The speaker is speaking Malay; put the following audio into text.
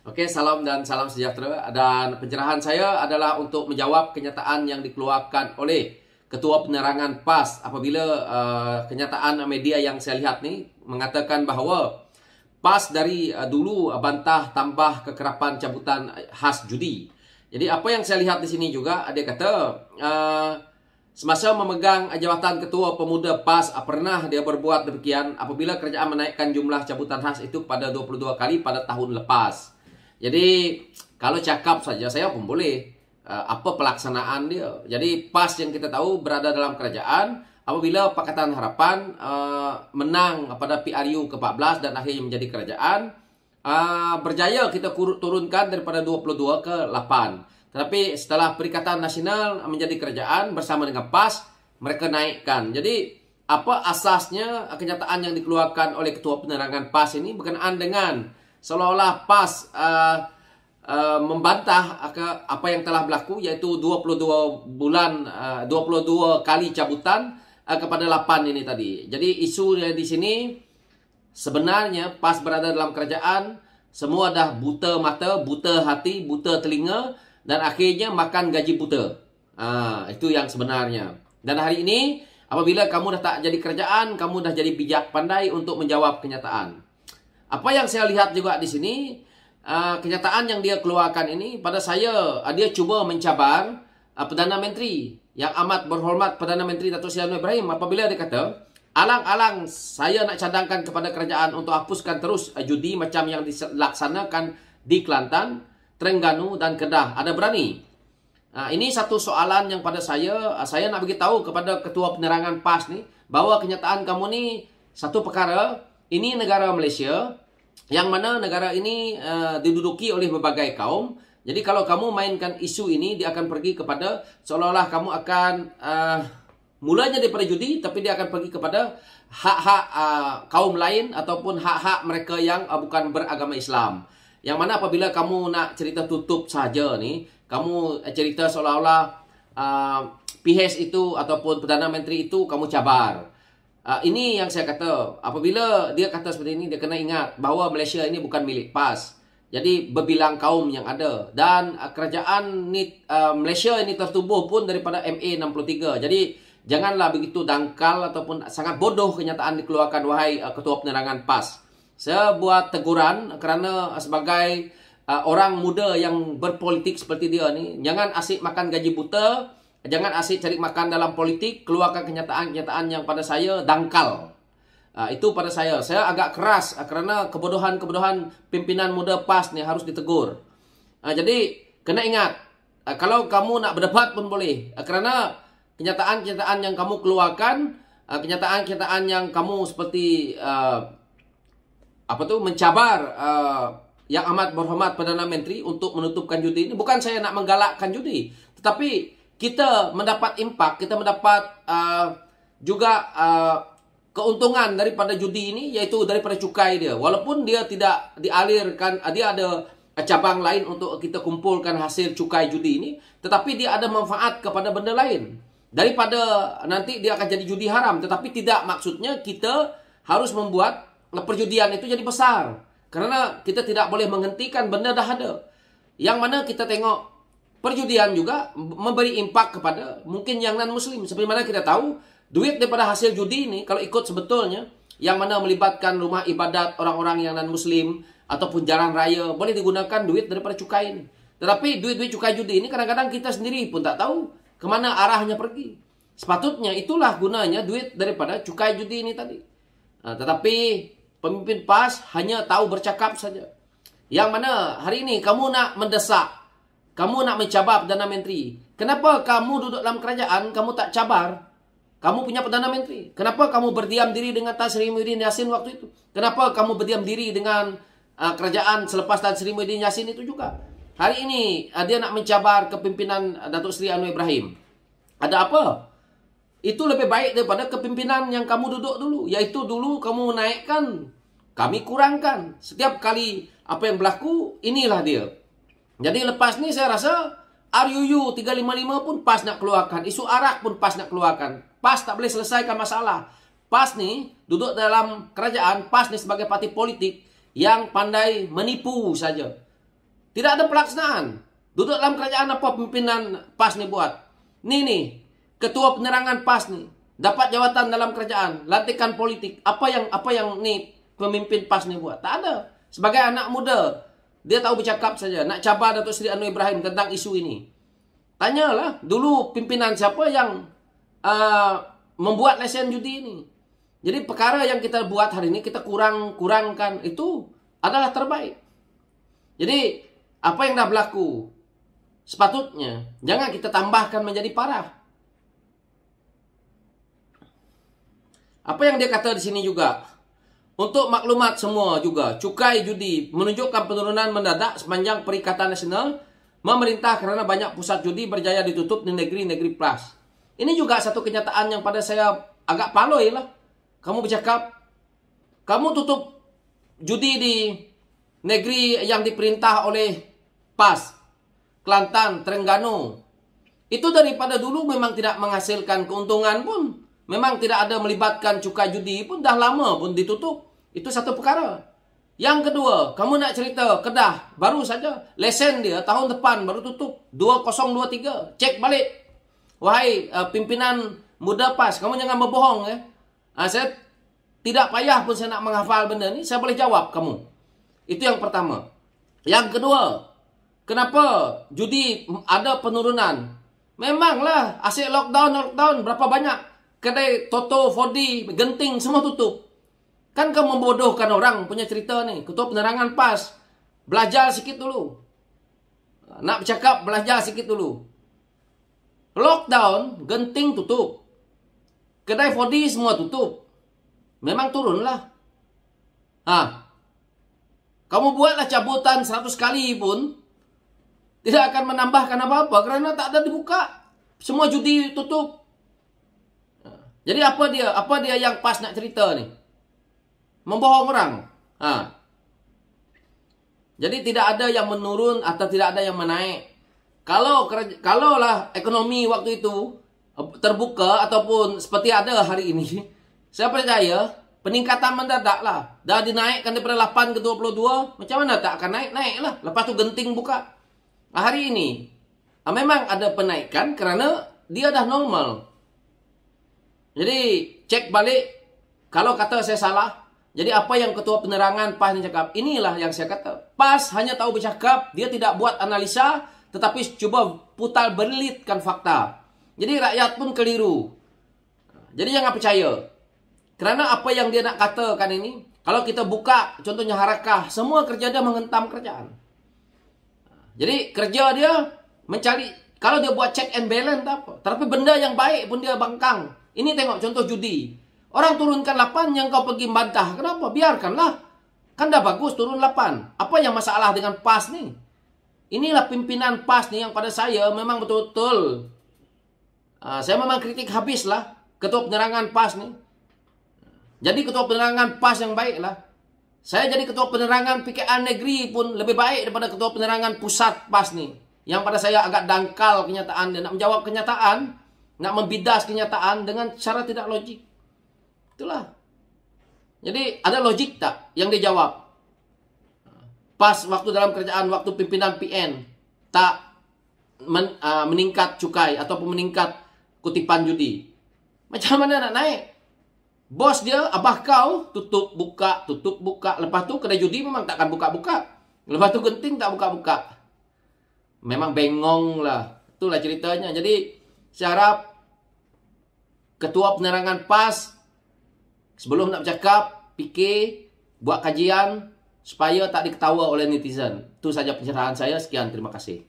Okey, salam dan salam sejahtera. Dan pencerahan saya adalah untuk menjawab kenyataan yang dikeluarkan oleh Ketua Penerangan PAS apabila uh, kenyataan media yang saya lihat ni mengatakan bahawa PAS dari uh, dulu bantah tambah kekerapan cabutan khas judi. Jadi apa yang saya lihat di sini juga dia kata uh, semasa memegang jawatan Ketua Pemuda PAS uh, pernah dia berbuat demikian apabila kerajaan menaikkan jumlah cabutan khas itu pada 22 kali pada tahun lepas. Jadi kalau cakap saja saya pun boleh uh, apa pelaksanaan dia. Jadi PAS yang kita tahu berada dalam kerajaan apabila Pakatan Harapan uh, menang pada PRU ke-14 dan akhirnya menjadi kerajaan uh, berjaya kita turunkan daripada 22 ke 8. Tetapi setelah Perikatan Nasional menjadi kerajaan bersama dengan PAS mereka naikkan. Jadi apa asasnya kenyataan yang dikeluarkan oleh Ketua Penerangan PAS ini berkenaan dengan seolah-olah PAS uh, uh, membantah apa yang telah berlaku iaitu 22 bulan uh, 22 kali cabutan uh, kepada 8 ini tadi. Jadi isu di sini sebenarnya PAS berada dalam kerajaan semua dah buta mata, buta hati, buta telinga dan akhirnya makan gaji buta. Uh, itu yang sebenarnya. Dan hari ini apabila kamu dah tak jadi kerajaan, kamu dah jadi bijak pandai untuk menjawab kenyataan. Apa yang saya lihat juga di sini, uh, kenyataan yang dia keluarkan ini pada saya, uh, dia cuba mencabar uh, Perdana Menteri yang amat berhormat Perdana Menteri Datuk Anwar Ibrahim apabila dia kata, alang-alang saya nak cadangkan kepada kerajaan untuk hapuskan terus uh, judi macam yang dilaksanakan di Kelantan, Terengganu dan Kedah. Ada berani? Uh, ini satu soalan yang pada saya, saya nak beritahu kepada Ketua Penerangan PAS ni, bahawa kenyataan kamu ni satu perkara ini negara Malaysia yang mana negara ini uh, diduduki oleh berbagai kaum. Jadi kalau kamu mainkan isu ini, dia akan pergi kepada seolah-olah kamu akan uh, mulanya daripada judi, tapi dia akan pergi kepada hak-hak uh, kaum lain ataupun hak-hak mereka yang uh, bukan beragama Islam. Yang mana apabila kamu nak cerita tutup saja ni, kamu cerita seolah-olah uh, PH itu ataupun Perdana Menteri itu kamu cabar. Uh, ini yang saya kata, apabila dia kata seperti ini, dia kena ingat bahawa Malaysia ini bukan milik PAS. Jadi berbilang kaum yang ada. Dan uh, kerajaan ni, uh, Malaysia ini tertubuh pun daripada MA63. Jadi janganlah begitu dangkal ataupun sangat bodoh kenyataan dikeluarkan wahai uh, Ketua Penerangan PAS. Saya buat teguran kerana sebagai uh, orang muda yang berpolitik seperti dia ni, jangan asyik makan gaji buta, Jangan asyik cari makan dalam politik, keluarkan kenyataan-kenyataan yang pada saya dangkal. Uh, itu pada saya. Saya agak keras uh, kerana kebodohan-kebodohan pimpinan muda PAS ni harus ditegur. Uh, jadi, kena ingat, uh, kalau kamu nak berdebat pun boleh. Uh, kerana kenyataan-kenyataan yang kamu keluarkan, kenyataan-kenyataan yang kamu seperti uh, apa tu mencabar uh, yang amat berhormat Perdana Menteri untuk menutupkan judi ini. Bukan saya nak menggalakkan judi. Tetapi kita mendapat impak, kita mendapat uh, juga uh, keuntungan daripada judi ini iaitu daripada cukai dia. Walaupun dia tidak dialirkan, uh, dia ada cabang lain untuk kita kumpulkan hasil cukai judi ini, tetapi dia ada manfaat kepada benda lain. Daripada nanti dia akan jadi judi haram, tetapi tidak maksudnya kita harus membuat perjudian itu jadi besar. Kerana kita tidak boleh menghentikan benda dah ada. Yang mana kita tengok perjudian juga memberi impak kepada mungkin yang non-muslim. Seperti mana kita tahu, duit daripada hasil judi ini, kalau ikut sebetulnya, yang mana melibatkan rumah ibadat orang-orang yang non-muslim, ataupun jalan raya, boleh digunakan duit daripada cukai ini. Tetapi duit-duit cukai judi ini kadang-kadang kita sendiri pun tak tahu kemana arahnya pergi. Sepatutnya itulah gunanya duit daripada cukai judi ini tadi. Nah, tetapi pemimpin PAS hanya tahu bercakap saja. Yang mana hari ini kamu nak mendesak kamu nak mencabar Perdana Menteri. Kenapa kamu duduk dalam kerajaan, kamu tak cabar? Kamu punya Perdana Menteri. Kenapa kamu berdiam diri dengan Tan Sri Muhyiddin Yassin waktu itu? Kenapa kamu berdiam diri dengan uh, kerajaan selepas Tan Sri Muhyiddin Yassin itu juga? Hari ini uh, dia nak mencabar kepimpinan uh, Datuk Seri Anwar Ibrahim. Ada apa? Itu lebih baik daripada kepimpinan yang kamu duduk dulu. Iaitu dulu kamu naikkan, kami kurangkan. Setiap kali apa yang berlaku, inilah dia. Jadi lepas ni saya rasa RUU 355 pun PAS nak keluarkan. Isu arak pun PAS nak keluarkan. PAS tak boleh selesaikan masalah. PAS ni duduk dalam kerajaan. PAS ni sebagai parti politik yang pandai menipu saja. Tidak ada pelaksanaan. Duduk dalam kerajaan apa pimpinan PAS ni buat? Ni ni, ketua penerangan PAS ni dapat jawatan dalam kerajaan, lantikan politik. Apa yang apa yang ni pemimpin PAS ni buat? Tak ada. Sebagai anak muda, dia tahu bercakap saja. Nak cabar Datuk Seri Anwar Ibrahim tentang isu ini. Tanyalah dulu pimpinan siapa yang uh, membuat lesen judi ini. Jadi perkara yang kita buat hari ini kita kurang kurangkan itu adalah terbaik. Jadi apa yang dah berlaku sepatutnya jangan kita tambahkan menjadi parah. Apa yang dia kata di sini juga untuk maklumat semua juga cukai judi menunjukkan penurunan mendadak sepanjang Perikatan Nasional memerintah kerana banyak pusat judi berjaya ditutup di negeri-negeri plus. Ini juga satu kenyataan yang pada saya agak paloi lah. Kamu bercakap, kamu tutup judi di negeri yang diperintah oleh PAS, Kelantan, Terengganu. Itu daripada dulu memang tidak menghasilkan keuntungan pun. Memang tidak ada melibatkan cukai judi pun dah lama pun ditutup. Itu satu perkara. Yang kedua, kamu nak cerita Kedah, baru saja lesen dia tahun depan baru tutup 2023. Cek balik Wahai uh, pimpinan muda PAS, kamu jangan berbohong ya. Uh, saya tidak payah pun saya nak menghafal benda ni, saya boleh jawab kamu. Itu yang pertama. Yang kedua, kenapa judi ada penurunan? Memanglah asyik lockdown, lockdown, berapa banyak kedai Toto, 4D, genting, semua tutup. Kan kau membodohkan orang punya cerita ni. Ketua penerangan PAS, belajar sikit dulu. Nak bercakap, belajar sikit dulu. Lockdown, genting tutup. Kedai 4D semua tutup. Memang turunlah. Ha. Kamu buatlah cabutan 100 kali pun tidak akan menambahkan apa-apa kerana tak ada dibuka. Semua judi tutup. Ha. Jadi apa dia? Apa dia yang pas nak cerita ni? Membohong orang. Ha. Jadi tidak ada yang menurun atau tidak ada yang menaik. Kalau kalau lah ekonomi waktu itu eh, terbuka ataupun seperti ada hari ini, saya percaya peningkatan mendadak lah. Dah dinaikkan daripada 8 ke 22, macam mana tak akan naik? Naik lah. Lepas tu genting buka. Hari ini, ah, memang ada penaikan kerana dia dah normal. Jadi, cek balik. Kalau kata saya salah, jadi apa yang ketua penerangan PAS cakap? Inilah yang saya kata. PAS hanya tahu bercakap, dia tidak buat analisa, tetapi cuba putar berlitkan fakta. Jadi rakyat pun keliru. Jadi jangan percaya. Kerana apa yang dia nak katakan ini, kalau kita buka contohnya harakah, semua kerja dia menghentam kerjaan. Jadi kerja dia mencari, kalau dia buat check and balance apa. Tapi benda yang baik pun dia bangkang. Ini tengok contoh judi. Orang turunkan 8 yang kau pergi bantah. Kenapa? Biarkanlah. Kan dah bagus turun 8. Apa yang masalah dengan PAS ni? Inilah pimpinan PAS ni yang pada saya memang betul-betul. Uh, saya memang kritik habislah ketua penerangan PAS ni. Jadi ketua penerangan PAS yang baiklah. Saya jadi ketua penerangan PKN negeri pun lebih baik daripada ketua penerangan pusat PAS ni. Yang pada saya agak dangkal kenyataan dia. Nak menjawab kenyataan. Nak membidas kenyataan dengan cara tidak logik. Itulah. Jadi ada logik tak yang dia jawab? pas waktu dalam kerajaan waktu pimpinan PN tak men, uh, meningkat cukai ataupun meningkat kutipan judi. Macam mana nak naik? Bos dia, abah kau, tutup buka, tutup buka. Lepas tu kedai judi memang takkan buka-buka. Lepas tu genting tak buka-buka. Memang bengong lah. Itulah ceritanya. Jadi, saya harap ketua penerangan PAS sebelum nak bercakap, fikir, buat kajian, supaya tak diketawa oleh netizen. Itu saja pencerahan saya. Sekian, terima kasih.